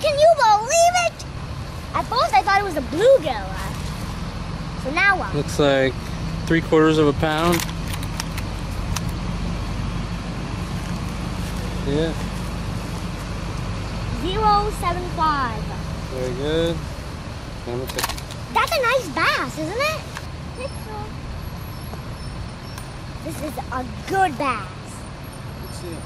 Can you believe it? At first I thought it was a bluegill. Uh, so now what? Looks like three quarters of a pound. Yeah, Zero seven five. very good. That's a nice bass, isn't it? This is a good bass. Let's see it.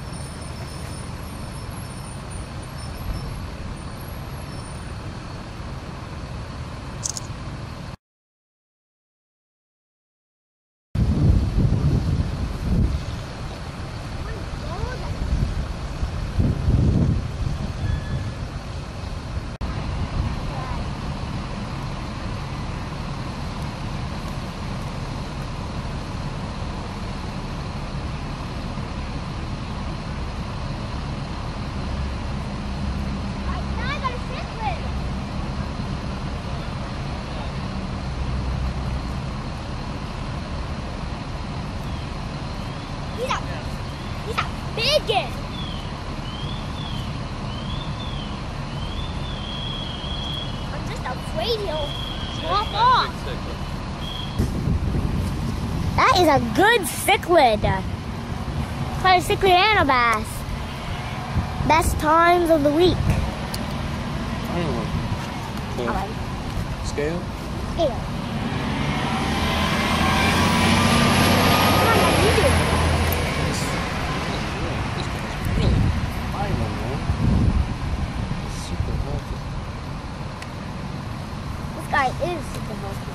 Now I got a cichlid. He's a, he's a biggin. I'm just afraid he'll drop off. That is a good cichlid. Quite a cichlid and a bass. Best times of the week. I don't know. Alright. Scale? Here. Come on, like you do. This, this guy's really fine one, man. It's super healthy. This guy is super healthy.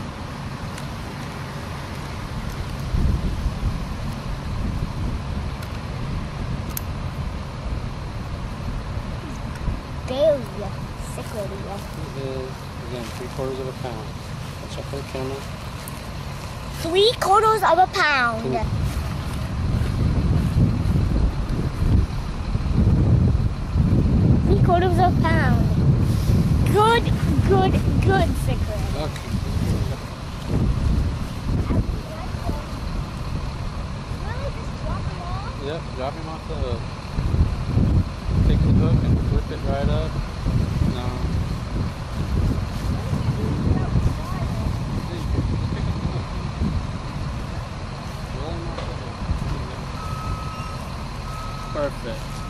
Very cichlid. It is, again, three quarters of a pound. Watch out for the camera. Three quarters of a pound. Three quarters of a pound. Good, good, good cichlid. Okay. Yep, drop him off the hook. Take the hook and flip it right up. No.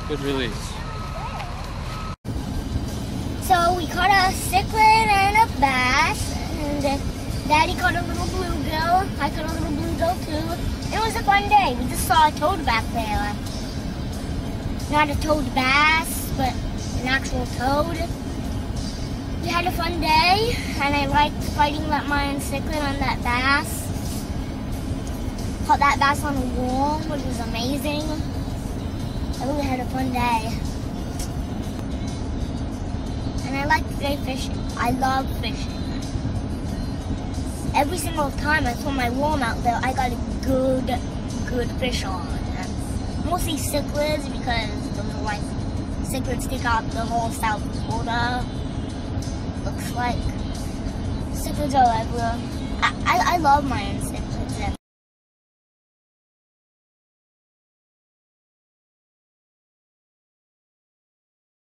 There you go. We caught a cichlid and a bass, and uh, Daddy caught a little bluegill. I caught a little bluegill too. It was a fun day. We just saw a toad back there. Not a toad bass, but an actual toad. We had a fun day, and I liked fighting that Mayan cichlid on that bass. Caught that bass on a worm, which was amazing. I really had a fun day. And I like to go fishing. I love fishing. Every single time I throw my worm out there, I got a good, good fish on. Mostly cichlids because those are like cichlids stick out the whole South Florida. Looks like cichlids are everywhere. I, I, I love Mayan